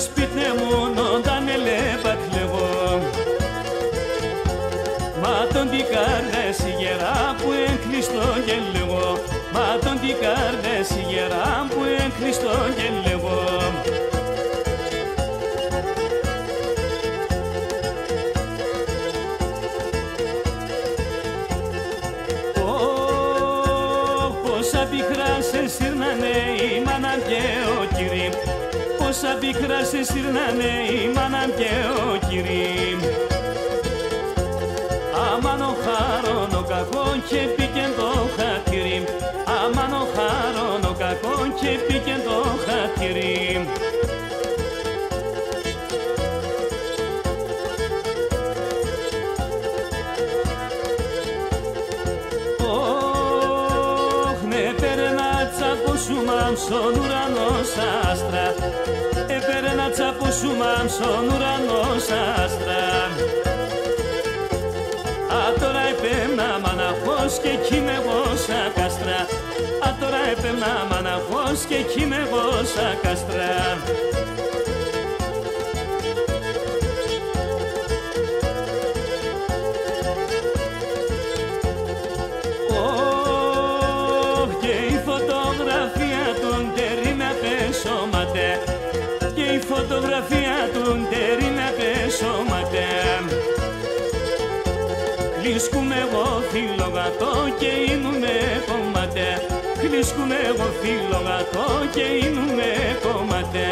σπίτι μου όταν ελέπα κλεβώ Μα τον τι καρδές γερά που εγκλειστό και λέγω Μα τον τι καρδές γερά Πόσα πικρά σε σύρνανε η μάνα και ο κύρι Αμάν ο χάρον ο κακό και πήγε το χατήρι Αμάν ο χάρον ο κακό και πήγε το τσαπούσουμαμ στον ουρανός σ' άστρα Έπαιρνα τσαπούσουμαμ στον ουρανός σ' άστρα. Α τώρα έπαιρνα μαναχός και είμαι εγώ σαν καστρά Α τώρα έπαιρνα μαναχός και είμαι εγώ σαν καστρά φωτογραφία του τερί να πεσώματα Κλείσκουμε εγώ φιλογατό και είνουμε κομμάτε Κλείσκουμε εγώ φιλογατό και είνουμε κομμάτε